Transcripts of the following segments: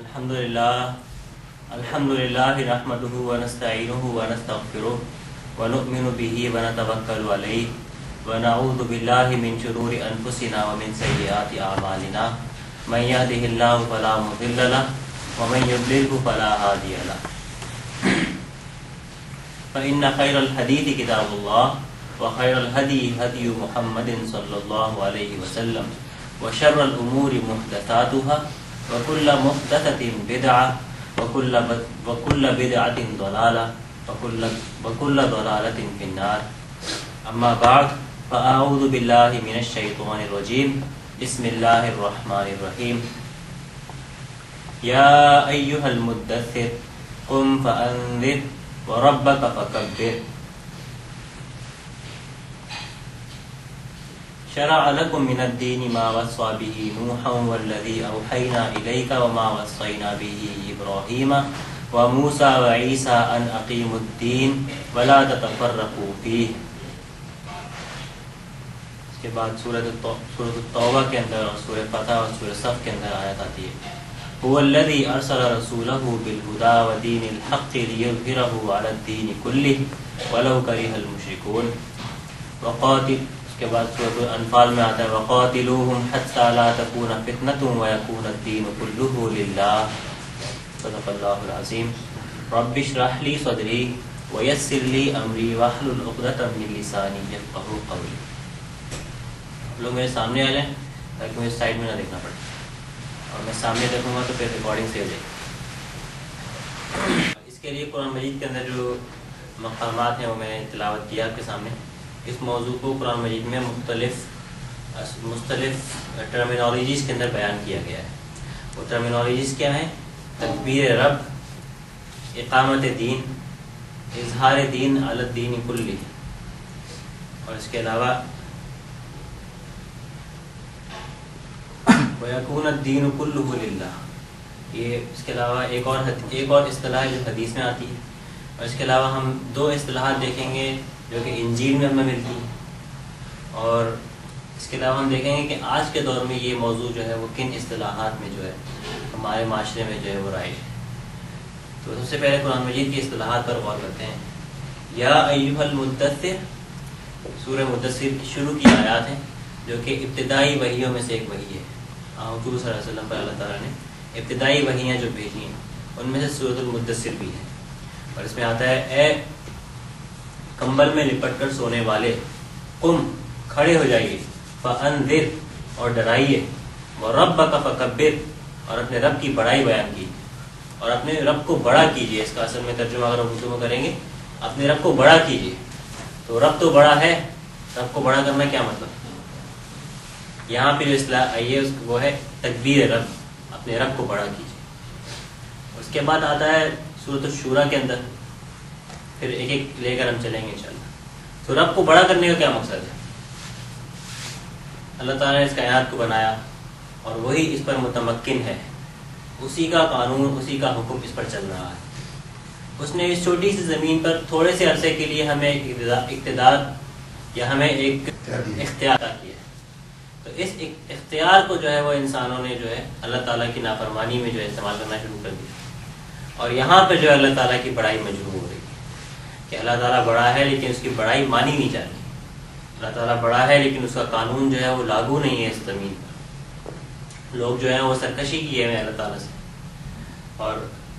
الحمد لله الحمد لله نحمده ونستعينه ونستغفره ونؤمن به ونتوكل عليه ونعوذ بالله من شرور أنفسنا ومن سيئات أعمالنا من يهده الله فلا مضل له ومن يضلله فلا هادي له. فإن خير الحديث كتاب الله وخير الهدي هدي محمد صلى الله عليه وسلم وشر الأمور محدثاتها وكل محدثة بدعة وكل وكل بدعة ضلالة وكل وكل ضلالة في النار. أما بعد فأعوذ بالله من الشيطان الرجيم. بسم الله الرحمن الرحيم. يا أيها المدثر قم فأنذر وربك فكبر. شرع لكم من الدين ما وصى به نوحا والذي أوحينا إليك وما وصينا به إبراهيم وموسى وعيسى أن أقيموا الدين ولا تتفرقوا فيه. اس کے بعد سورۃ التوبہ کے اندر اور سورہ فتح اور سورہ صف کے اندر آیت آتی ہے هو الذي ارسل رسوله بالهدى ودين الحق ليظهره على الدين كله ولو كره المشركون وقاتل کے بعد سورۃ الانفال میں آتا ہے، وقاتلوهم حتى لا تكون فتنة ويكون الدين كله لله. صدق الله العظيم رب اشرح لي صدري ويسر لي امري واحلل عقدة من لساني يفقهوا قولي لوگ میرے سامنے آ جائیں تاکہ مجھے سائڈ میں نہ دیکھنا پڑے۔ اور میں سامنے دیکھوں گا تو پھر ریکارڈنگ سے ہو جائے اس کے لیے قرآن مجید کے اندر جو مقامات ہیں وہ میں نے تلاوت کیا آپ کے سامنے۔ اس موضوع کو قرآن مجید میں مختلف مختلف ٹرمینالوجیز کے اندر بیان کیا گیا ہے۔ وہ ٹرمینالوجیز کیا ہیں؟ تکبیر رب، اقامت دین، اظہار دین الدین کلی۔ اور اس کے علاوہ، وَيَكُونَ الدِّينُ كُلُّهُ لِلَّهِ۔ یہ اس کے علاوہ ایک اور ایک اور اصطلاح جو حدیث میں آتی ہے۔ اور اس کے علاوہ ہم دو اصطلاحات دیکھیں گے۔ جو کہ انجیل میں ہمیں ملتی ہیں۔ اور اس کے علاوہ ہم دیکھیں گے کہ آج کے دور میں یہ موضوع جو ہے وہ کن اصطلاحات میں جو ہے ہمارے معاشرے میں جو ہے وہ رائج ہے۔ تو سب سے پہلے قرآن مجید کی اصطلاحات پر غور کرتے ہیں۔ یا ایوہ المدثر، سورہ مدثر کی شروع کی آیات ہیں، جو کہ ابتدائی وحیوں میں سے ایک وحی ہے۔ حضور صلی اللہ علیہ وسلم پر اللہ تعالیٰ نے ابتدائی وحیاں جو بھیجی ہیں، ان میں سے سورت المدثر بھی ہے اور اس میں آتا ہے، اے کمبل میں لپٹ کر سونے والے کم کھڑے ہو جائیے فَأَنذِرْ اور ڈرائیے وہ رب فکبر، اور اپنے رب کی بڑائی بیان کیجیے اور اپنے رب کو بڑا کیجیے، اس کا اصل میں ترجمہ اگر ہم اردو میں کریں گے، اپنے رب کو بڑا کیجیے۔ تو رب تو بڑا ہے، رب کو بڑا کرنا کیا مطلب؟ یہاں پہ جو اصلاح آئی ہے وہ ہے تکبیر رب، اپنے رب کو بڑا کیجیے۔ اس کے بعد آتا ہے صورت الشورا کے اندر۔ پھر ایک ایک لے کر ہم چلیں گے انشاءاللہ۔ تو رب کو بڑا کرنے کا کیا مقصد ہے؟ اللہ تعالیٰ نے اس کائنات کو بنایا اور وہی اس پر متمکن ہے۔ اسی کا قانون اسی کا حکم اس پر چل رہا ہے۔ اس نے اس چھوٹی سی زمین پر تھوڑے سے عرصے کے لیے ہمیں اقتدار یا ہمیں ایک اختیار کیا تو اس اختیار کو جو ہے وہ انسانوں نے جو ہے اللہ تعالیٰ کی نافرمانی میں جو ہے استعمال کرنا شروع کر دیا۔ اور یہاں پہ جو ہے اللہ تعالیٰ کی بڑائی مجبور ہو رہی ہے۔ کہ اللہ تعالیٰ بڑا ہے لیکن اس کی بڑائی مانی نہیں جاتی۔ اللہ تعالیٰ بڑا ہے لیکن اس کا قانون جو ہے وہ لاگو نہیں ہے اس زمین پر۔ لوگ جو ہیں وہ سرکشی کیے ہوئے اللہ تعالیٰ سے۔ اور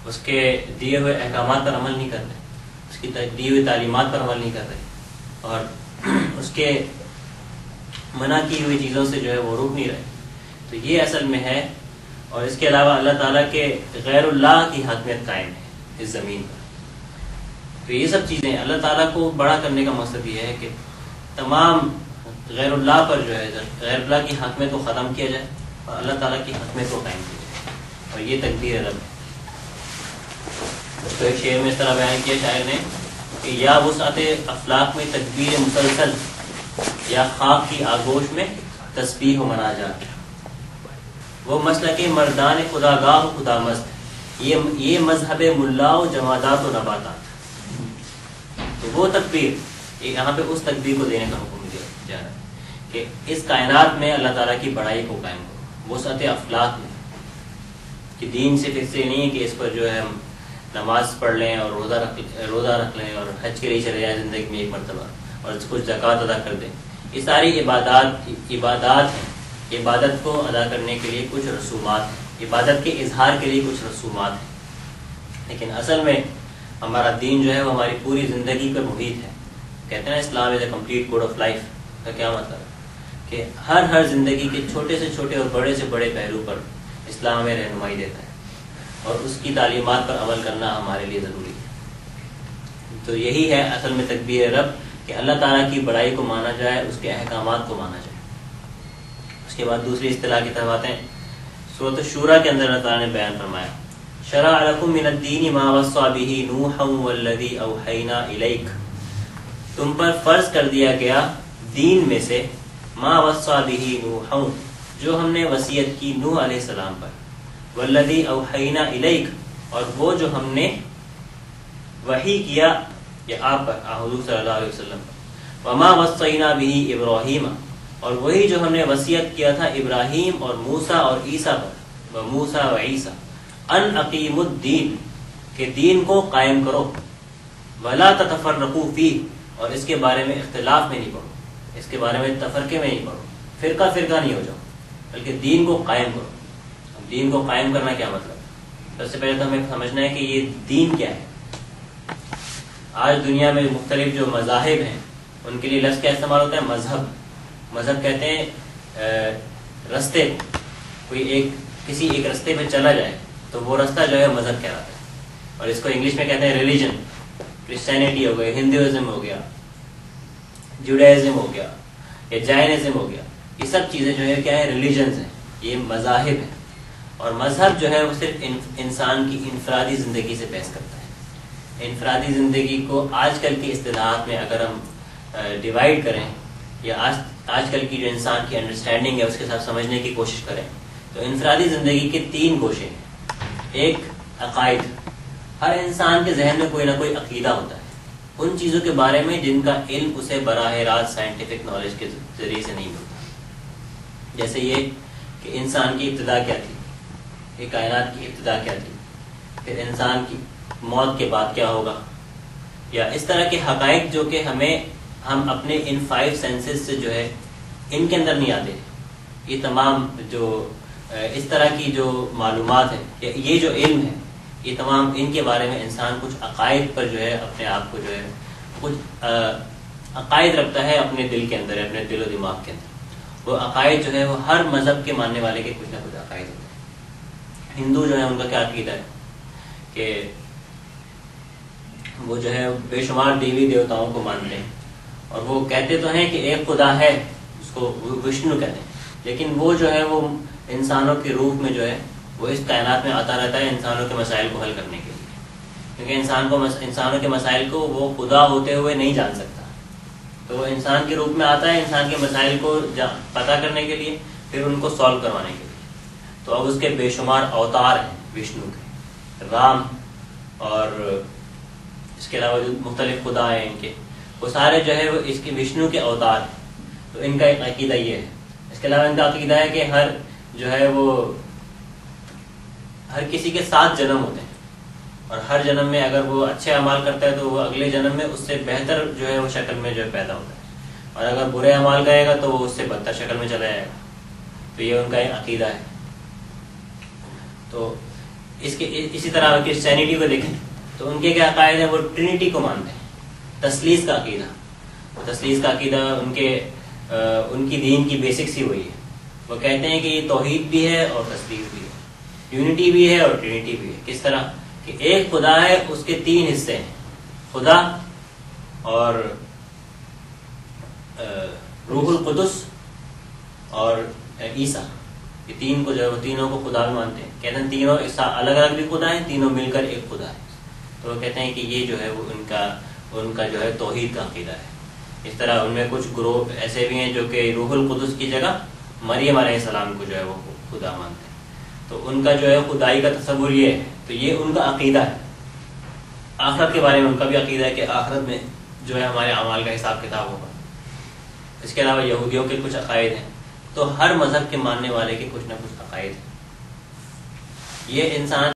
اس کے دیے ہوئے احکامات پر عمل نہیں کرتے۔ اس کی دی ہوئی تعلیمات پر عمل نہیں کر رہے اور اس کے منع کی ہوئی چیزوں سے جو ہے وہ روک نہیں رہے۔ تو یہ اصل میں ہے۔ اور اس کے علاوہ اللہ تعالیٰ کے غیر اللہ کی حکمیت قائم ہے اس زمین پر۔ تو یہ سب چیزیں اللہ تعالیٰ کو بڑا کرنے کا مقصد یہ ہے کہ تمام غیر اللہ پر جو ہے، غیر اللہ کی حکمیت کو ختم کیا جائے اور اللہ تعالیٰ کی حکمیت کو قائم کیا جائے۔ اور یہ تقدیر رب ہے۔ تو ایک شعر میں اس طرح بیان کیا شاعر نے کہ یا وسعت افلاق میں تکبیر مسلسل، یا خاک کی آگوش میں تسبیح و منا وہ مسئلہ کے مردان خدا گاہ خدا مست یہ یہ مذہب ملا و جمادات و نباتات۔ تو وہ تکبیر یہاں پہ اس تکبیر کو دینے کا حکم دیا جا رہا ہے کہ اس کائنات میں اللہ تعالیٰ کی بڑائی کو قائم کرو، وسعت افلاق میں۔ کہ دین صرف اس سے نہیں ہے کہ اس پر جو ہے ہم نماز پڑھ لیں اور روزہ رکھ روزہ رکھ لیں اور حج کے لیے چلے جائیں زندگی میں ایک مرتبہ اور کچھ زکوٰۃ ادا کر دیں۔ یہ ساری عبادات عبادات ہیں۔ عبادت کو ادا کرنے کے لیے کچھ رسومات ہیں۔ عبادت کے اظہار کے لیے کچھ رسومات ہیں۔ لیکن اصل میں ہمارا دین جو ہے وہ ہماری پوری زندگی پر محیط ہے۔ کہتے ہیں Islam is a complete code of life کا کیا مطلب؟ کہ ہر ہر زندگی کے چھوٹے سے چھوٹے اور بڑے سے بڑے پہلو پر اسلام ہمیں رہنمائی دیتا ہے۔ اور اس کی تعلیمات پر عمل کرنا ہمارے لیے ضروری ہے۔ تو یہی ہے اصل میں تقبیر رب کہ اللہ تعالیٰ کی بڑائی کو مانا جائے، اس کے احکامات کو مانا جائے۔ اس کے بعد دوسری اصطلاح کی طرف آتے ہیں۔ صورت الشورہ کے اندر اللہ تعالیٰ نے بیان فرمایا۔ شرع لکم من الدین ما وصا به نوحا والذی اوحینا الیک۔ تم پر فرض کر دیا گیا دین میں سے ما وصا به نوحا، جو ہم نے وصیت کی نوح علیہ السلام پر۔ والذی اوحینا الیک، اور وہ جو ہم نے وحی کیا یہ آپ پر حضور صلی اللہ علیہ وسلم پر۔ وما وصینا به ابراہیم، اور وہی جو ہم نے وصیت کیا تھا ابراہیم اور موسا اور عیسیٰ پر۔ و موسا و عیسیٰ۔ ان عقیم الدین، کہ دین کو قائم کرو۔ ولا تتفرقوا فی اور اس کے بارے میں اختلاف میں نہیں پڑھو۔ اس کے بارے میں تفرقے میں نہیں پڑھو۔ فرقہ فرقہ نہیں ہو جاؤ، بلکہ دین کو قائم کرو۔ دین کو قائم کرنا کیا مطلب سب سے پہلے تو ہمیں سمجھنا ہے کہ یہ دین کیا ہے۔ آج دنیا میں مختلف جو مذاہب ہیں، ان کے لیے لفظ کیا استعمال ہوتا ہے؟ مذہب۔ مذہب کہتے ہیں رستے۔ کوئی ایک، کسی ایک رستے پہ چلا جائے تو وہ رستہ جو ہے مذہب کہلاتا ہے۔ اور اس کو انگلش میں کہتے ہیں ریلیجن کرسچینٹی ہو گیا ہندوازم ہو گیا جوڈائزم ہو گیا، یا جائنزم ہو گیا۔ یہ سب چیزیں جو ہے کیا ہے؟ ریلیجنز ہیں۔ یہ مذاہب ہیں۔ اور مذہب جو ہے وہ صرف انسان کی انفرادی زندگی سے بحث کرتا ہے۔ انفرادی زندگی کو آج کل کی اصطلاحات میں اگر ہم ڈیوائڈ کریں، یا آج آج کل کی جو انسان کی انڈرسٹینڈنگ ہے، اس کے ساتھ سمجھنے کی کوشش کریں، تو انفرادی زندگی کے تین گوشے ہیں۔ ایک عقائد۔ ہر انسان کے ذہن میں کوئی نہ کوئی عقیدہ ہوتا ہے۔ ان چیزوں کے بارے میں جن کا علم اسے براہ راست سائنٹیفک نالج کے ذریعے سے نہیں ملتا۔ جیسے یہ کہ انسان کی ابتدا کیا تھی؟ کہ کائنات کی ابتدا کیا تھی؟ پھر انسان کی موت کے بعد کیا ہوگا؟ یا اس طرح کے حقائق جو کہ ہمیں ہم اپنے ان فائیو سینسز سے جو ہے ان کے اندر نہیں آتے۔ یہ تمام جو اس طرح کی جو معلومات ہے یہ جو علم ہے، یہ تمام ان کے بارے میں انسان کچھ عقائد پر جو ہے اپنے آپ کو جو ہے، کچھ عقائد رکھتا ہے اپنے دل کے اندر، اپنے دل و دماغ کے اندر۔ وہ عقائد جو ہے، وہ ہر مذہب کے ماننے والے کے کچھ نہ کچھ عقائد ہوتے ہیں۔ ہندو جو ہے، ان کا کیا عقیدہ ہے؟ کہ وہ جو ہے، بے شمار دیوی دیوتاؤں کو مانتے ہیں۔ اور وہ کہتے تو ہیں کہ ایک خدا ہے، اس کو وشنو کہتے ہیں۔ لیکن وہ جو ہے، وہ انسانوں کے روپ میں جو ہے، وہ اس کائنات میں آتا رہتا ہے انسانوں کے مسائل کو حل کرنے کے لیے۔ کیونکہ انسان کو انسانوں کے مسائل کو وہ خدا ہوتے ہوئے نہیں جان سکتا۔ تو وہ انسان کے روپ میں آتا ہے انسان کے مسائل کو پتہ کرنے کے لیے، پھر ان کو سالو کروانے کے لیے۔ تو اب اس کے بے شمار اوتار ہیں، وشنو کے۔ رام اور اس کے علاوہ جو مختلف خدا ہیں ان کے۔ وہ سارے جو ہے، وہ اس کے وشنو کے اوتار ہیں۔ تو ان کا ایک عقیدہ یہ ہے۔ اس کے علاوہ ان کا عقیدہ ہے کہ ہر جو ہے وہ ہر کسی کے سات جنم ہوتے ہیں۔ اور ہر جنم میں اگر وہ اچھے اعمال کرتا ہے تو وہ اگلے جنم میں اس سے بہتر جو ہے وہ شکل میں جو ہے پیدا ہوتا ہے۔ اور اگر برے اعمال کرے گا تو وہ اس سے بدتر شکل میں چلا جائے گا۔ تو یہ ان کا ایک عقیدہ ہے۔ تو اس کے، اسی طرح کرسچینٹی کو دیکھیں تو ان کے کیا عقائد ہیں؟ وہ ٹرینٹی کو مانتے ہیں۔ تسلیس کا عقیدہ۔ تسلیس کا عقیدہ ان کے ان کی دین کی بیسکس ہی وہی ہے۔ وہ کہتے ہیں کہ یہ توحید بھی ہے اور تسلیس بھی ہے۔ یونٹی بھی ہے اور ٹرینٹی بھی ہے۔ کس طرح؟ کہ ایک خدا ہے، اس کے تین حصے ہیں۔ خدا اور روح القدس اور عیسیٰ۔ یہ تین کو جو ہے، وہ تینوں کو خدا بھی مانتے ہیں۔ کہتے ہیں تینوں الگ الگ بھی خدا ہیں، تینوں مل کر ایک خدا ہے تو وہ کہتے ہیں کہ یہ جو ہے، وہ ان کا ان کا جو ہے توحید کا عقیدہ ہے۔ اس طرح ان میں کچھ گروہ ایسے بھی ہیں جو کہ روح القدس کی جگہ مریم علیہ السلام کو جو ہے وہ خدا مانتے ہیں۔ تو ان کا جو ہے خدائی کا تصور یہ ہے۔ تو یہ ان کا عقیدہ ہے۔ آخرت کے بارے میں ان کا بھی عقیدہ ہے کہ آخرت میں جو ہے ہمارے اعمال کا حساب کتاب ہوگا۔ اس کے علاوہ یہودیوں کے کچھ عقائد ہیں۔ تو ہر مذہب کے ماننے والے کے کچھ نہ کچھ عقائد ہیں۔ یہ انسان